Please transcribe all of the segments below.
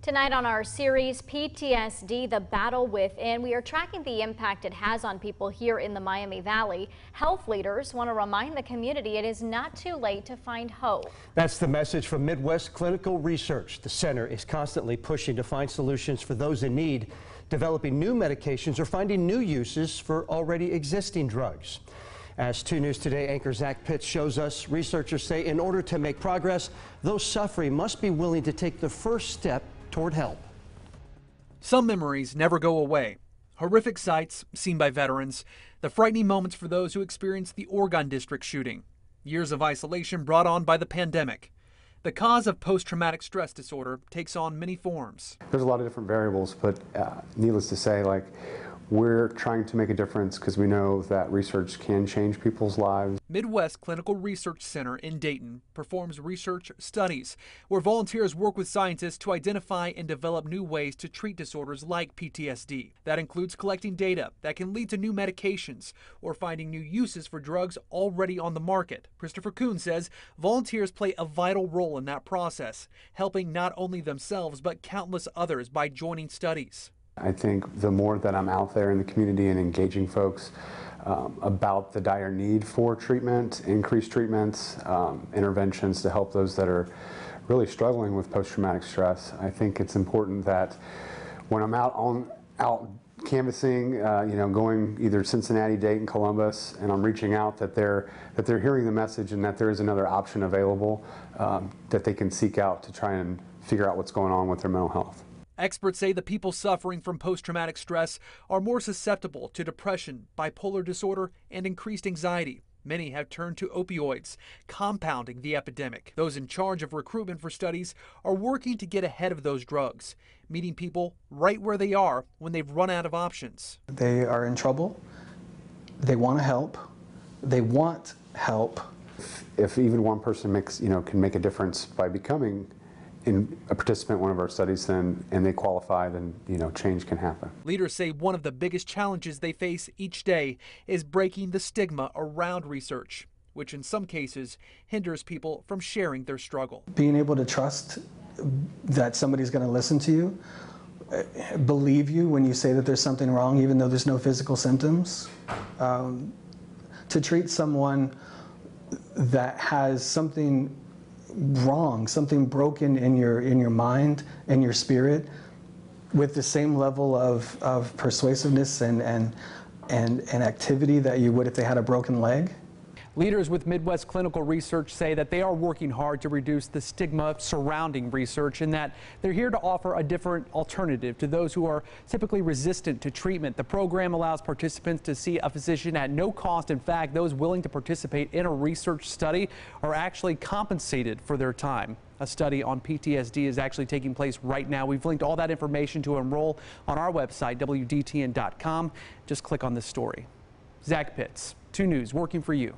Tonight on our series, PTSD, The Battle Within, we are tracking the impact it has on people here in the Miami Valley. Health leaders want to remind the community it is not too late to find hope. That's the message from Midwest Clinical Research. The center is constantly pushing to find solutions for those in need, developing new medications or finding new uses for already existing drugs. As 2 News Today anchor Zach Pitts shows us, researchers say in order to make progress, those suffering must be willing to take the first step toward help. Some memories never go away. Horrific sights seen by veterans, the frightening moments for those who experienced the Oregon District shooting, years of isolation brought on by the pandemic. The cause of post traumatic stress disorder takes on many forms. There's a lot of different variables, but uh, needless to say, like we're trying to make a difference because we know that research can change people's lives. Midwest Clinical Research Center in Dayton performs research studies where volunteers work with scientists to identify and develop new ways to treat disorders like PTSD. That includes collecting data that can lead to new medications or finding new uses for drugs already on the market. Christopher Kuhn says volunteers play a vital role in that process, helping not only themselves but countless others by joining studies. I think the more that I'm out there in the community and engaging folks um, about the dire need for treatment, increased treatments, um, interventions to help those that are really struggling with post-traumatic stress, I think it's important that when I'm out on out canvassing, uh, you know, going either Cincinnati, Dayton, Columbus, and I'm reaching out that they're that they're hearing the message and that there is another option available um, that they can seek out to try and figure out what's going on with their mental health. Experts say the people suffering from post traumatic stress are more susceptible to depression, bipolar disorder, and increased anxiety. Many have turned to opioids, compounding the epidemic. Those in charge of recruitment for studies are working to get ahead of those drugs, meeting people right where they are when they've run out of options. They are in trouble. They want to help. They want help. If even one person makes, you know, can make a difference by becoming in a participant in one of our studies then and they qualify then you know change can happen. Leaders say one of the biggest challenges they face each day is breaking the stigma around research which in some cases hinders people from sharing their struggle. Being able to trust that somebody's going to listen to you believe you when you say that there's something wrong even though there's no physical symptoms um, to treat someone that has something wrong, something broken in your in your mind and your spirit, with the same level of, of persuasiveness and, and and and activity that you would if they had a broken leg. Leaders with Midwest Clinical Research say that they are working hard to reduce the stigma surrounding research and that they're here to offer a different alternative to those who are typically resistant to treatment. The program allows participants to see a physician at no cost. In fact, those willing to participate in a research study are actually compensated for their time. A study on PTSD is actually taking place right now. We've linked all that information to enroll on our website, WDTN.com. Just click on this story. Zach Pitts, 2 News, working for you.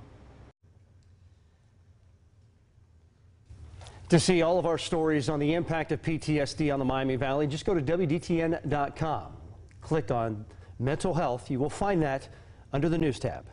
To see all of our stories on the impact of PTSD on the Miami Valley, just go to WDTN.com. Click on mental health. You will find that under the news tab.